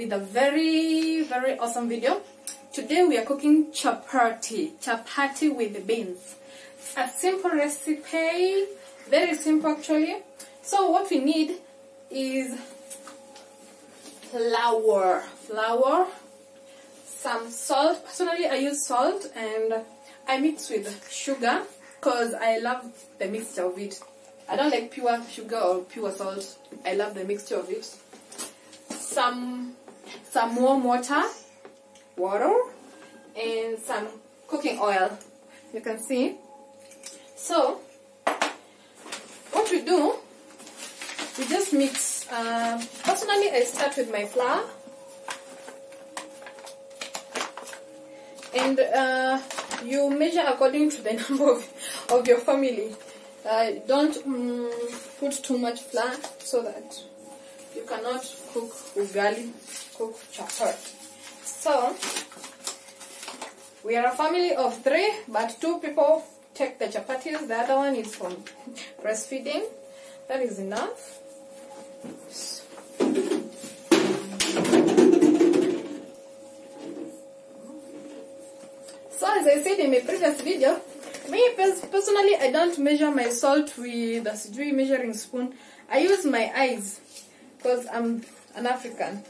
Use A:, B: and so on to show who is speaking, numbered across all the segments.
A: with a very very awesome video. Today we are cooking chapati chapati with beans. A simple recipe very simple actually. So what we need is flour flour some salt. Personally i use salt and i mix with sugar because i love the mixture of it. I don't like pure sugar or pure salt. I love the mixture of it some some warm water water and some cooking oil. You can see. So what we do we just mix um, personally I start with my flour. And uh, you measure according to the number of, of your family. Uh, don't um, put too much flour so that you cannot cook ugali, cook chapati. So, we are a family of three, but two people take the chapatis. The other one is from breastfeeding. That is enough. So as I said in my previous video, me personally I don't measure my salt with a measuring spoon. I use my eyes because I'm an African.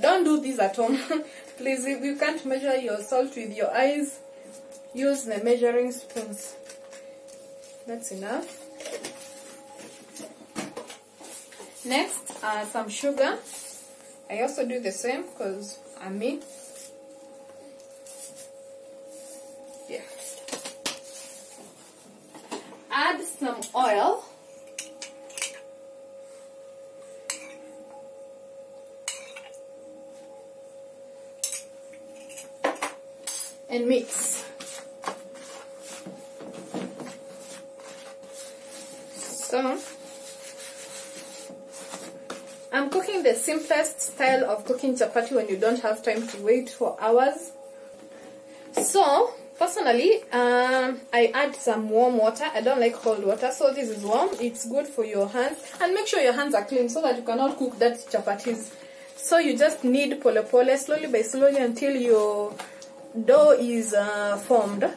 A: Don't do this at home. Please, if you can't measure your salt with your eyes, use the measuring spoons. That's enough. Next, uh, some sugar. I also do the same because I'm me. Yeah. Add some oil. And mix. So, I'm cooking the simplest style of cooking chapati when you don't have time to wait for hours. So, personally, um, I add some warm water. I don't like cold water, so this is warm. It's good for your hands. And make sure your hands are clean so that you cannot cook that chapatis. So you just need pole pole, slowly by slowly until your dough is uh, formed.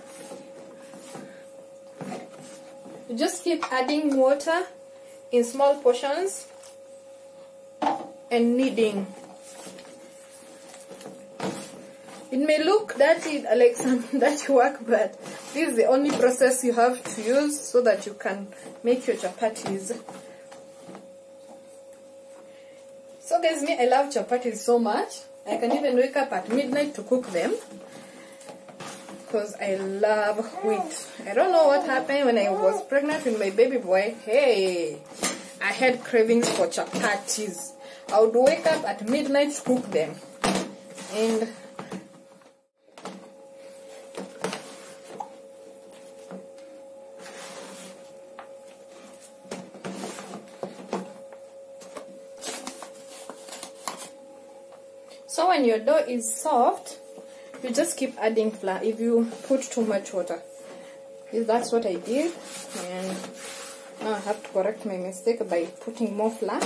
A: You just keep adding water in small portions and kneading. It may look that dirty like some dirty work but this is the only process you have to use so that you can make your chapatis. So guys me I love chapatis so much I can even wake up at midnight to cook them because I love wheat. I don't know what happened when I was pregnant with my baby boy. Hey, I had cravings for chapatis. I would wake up at midnight to cook them. And so when your dough is soft, you just keep adding flour if you put too much water. That's what I did and now I have to correct my mistake by putting more flour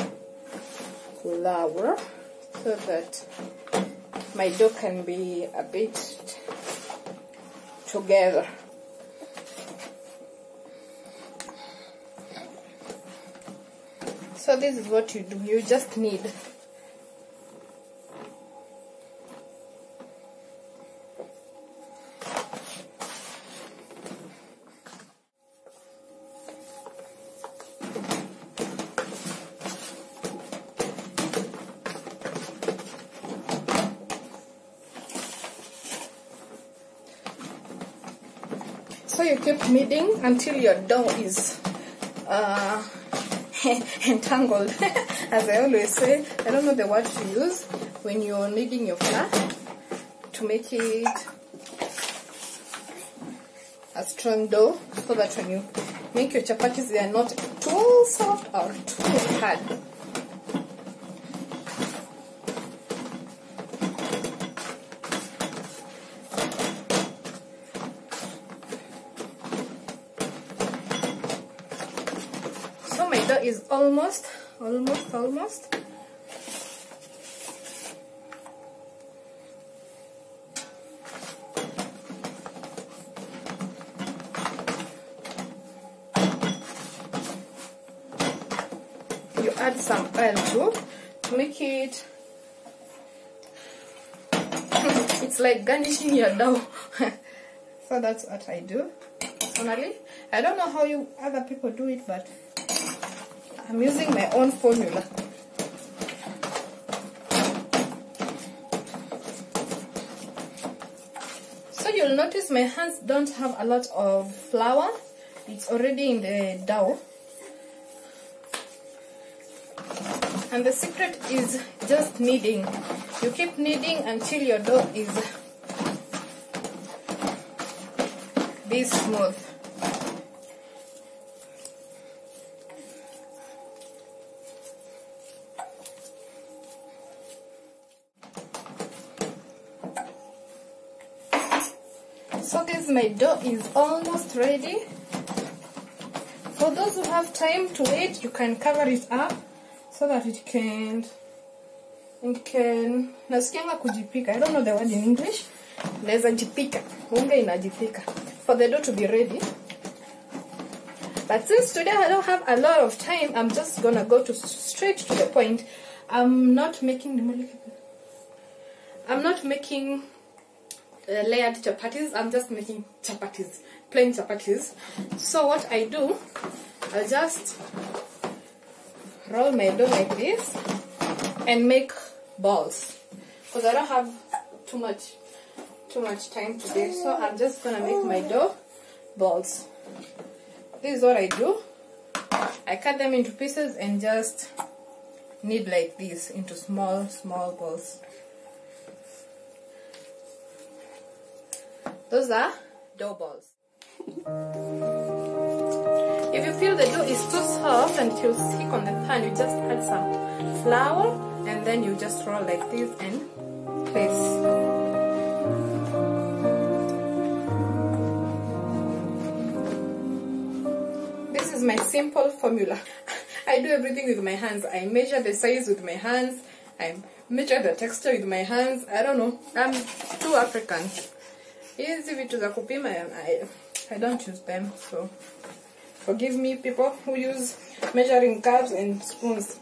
A: flour so that my dough can be a bit together. So this is what you do. You just need so you keep kneading until your dough is uh, entangled. As I always say I don't know the word to use when you're kneading your flour to make it a strong dough so that when you make your chapatis they are not too soft or too hard tomato is almost, almost, almost. You add some oil too to make it it's like garnishing your dough so that's what I do personally I don't know how you other people do it but I'm using my own formula. So you'll notice my hands don't have a lot of flour. It's already in the dough. And the secret is just kneading. You keep kneading until your dough is this smooth so this my dough is almost ready. For those who have time to wait you can cover it up so that it can it can nasikianga kujipika. I don't know the word in english. Naweza jipika. Unga inajipika. For the dough to be ready. But since today i don't have a lot of time i'm just gonna go to straight to the point. I'm not making the i'm not making uh, layered chapatis i'm just making chapatis plain chapatis so what i do i'll just roll my dough like this and make balls. Because I don't have too much too much time today so I'm just gonna make my dough balls. This is what I do. I cut them into pieces and just knead like this into small small balls those are dough balls if you feel the dough is too soft and it feels thick on the pan, you just add some flour and then you just roll like this and place. This is my simple formula. I do everything with my hands. I measure the size with my hands. I measure the texture with my hands. I don't know. I'm too African. Hizi vitu za kupima, I, I don't use them, so Forgive me, people who use measuring cups and spoons.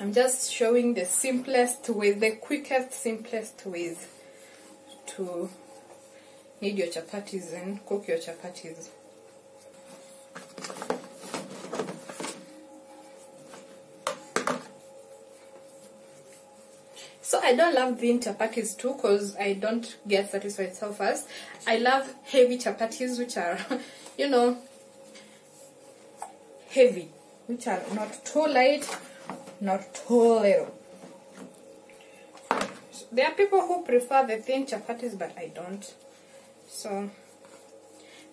A: I'm just showing the simplest way, the quickest, simplest ways to knead your chapatis and cook your chapatis. I don't love thin chapatis too because I don't get satisfied so fast. I love heavy chapatis which are, you know, heavy, which are not too light, not too little. There are people who prefer the thin chapatis, but I don't. So,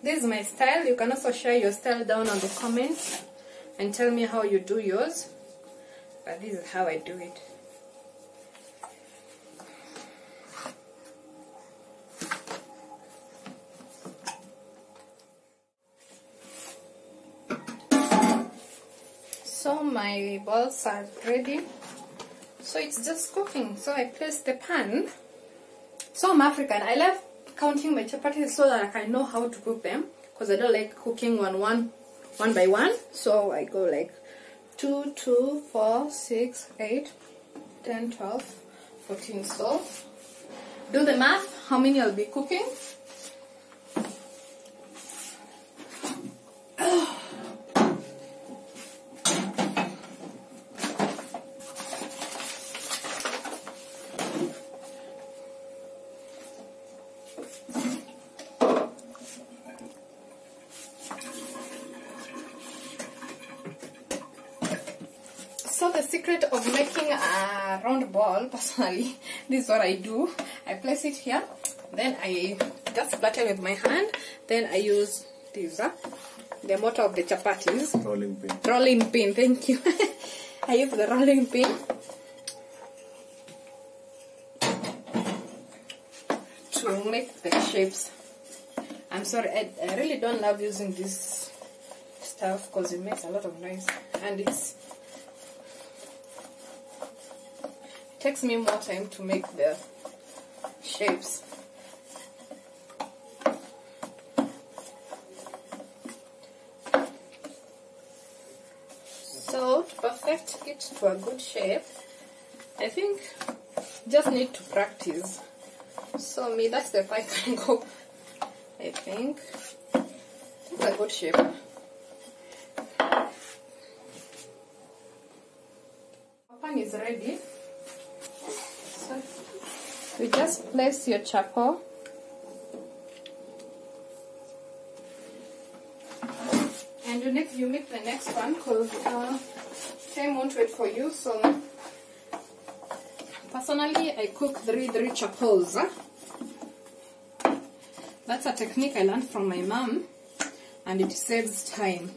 A: this is my style. You can also share your style down on the comments and tell me how you do yours. But this is how I do it. So my balls are ready. So it's just cooking. So I place the pan. So I'm African. I love counting my chapatis so that I know how to cook them because I don't like cooking one one one by one. So I go like 2 2 4 6 8 10 12 14 so do the math how many I'll be cooking So the secret of making a round ball, personally, this is what I do. I place it here, then I just flatten with my hand, then I use this, uh, the motor of the chapatis.
B: Rolling pin.
A: Rolling pin, thank you. I use the rolling pin to make the shapes. I'm sorry, I, I really don't love using this stuff because it makes a lot of noise and it's it takes me more time to make the shapes. So to perfect it to a good shape. I think just need to practice. So me, that's the can go. I think it's a good shape. Is ready. You just place your charcoal and you make you make the next one because uh, time won't wait for you. So personally, I cook three three charcoals. That's a technique I learned from my mom, and it saves time.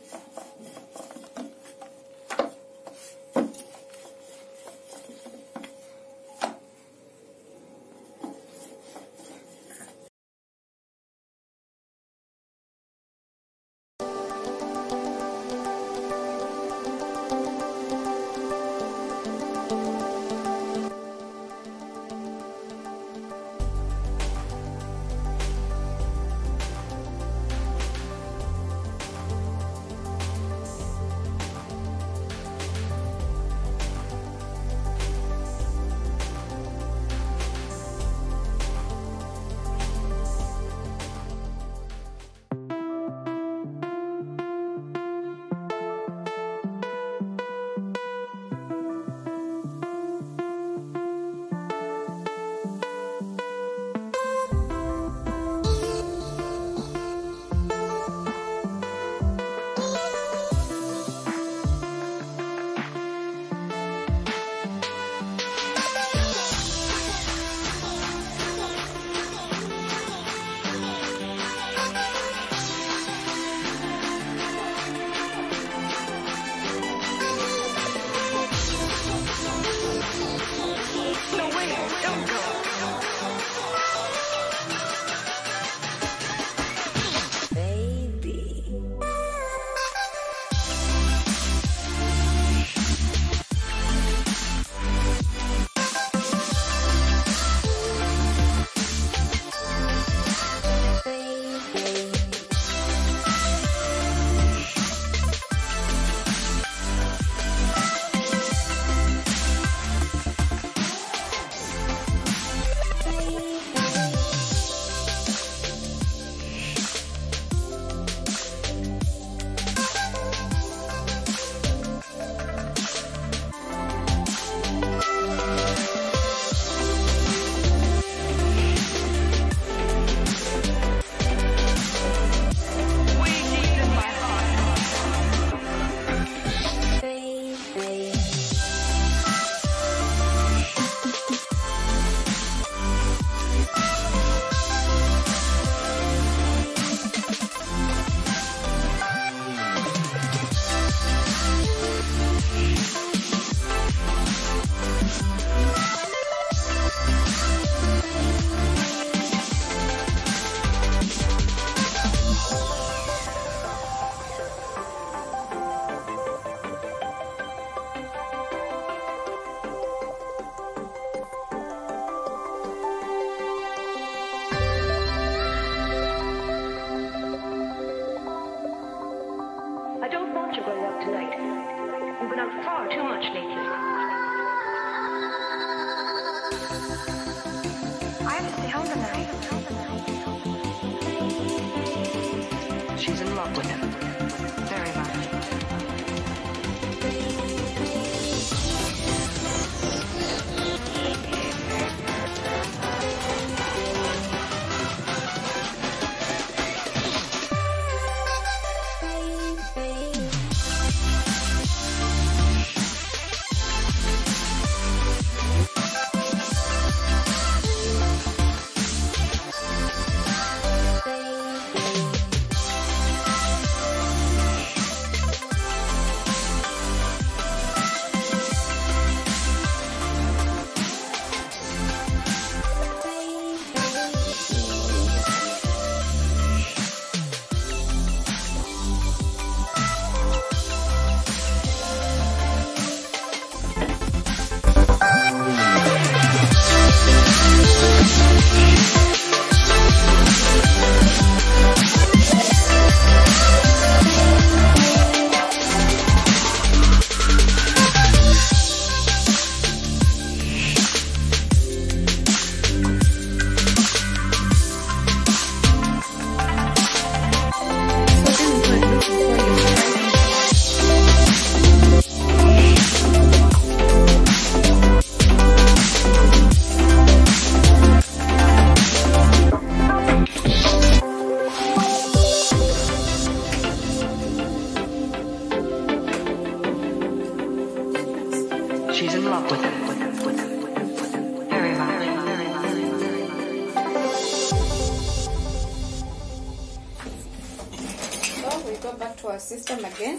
A: Our system again.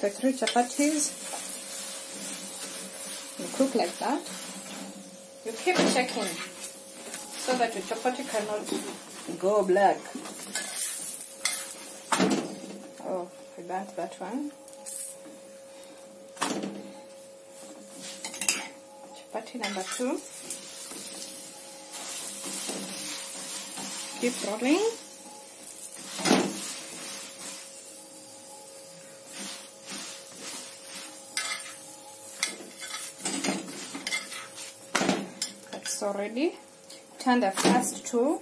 A: The three chapatis. You cook like that. You keep checking so that your chapati cannot go black. Oh, I burnt that one. Chapati number two. Keep rolling. That's already. Turn the first two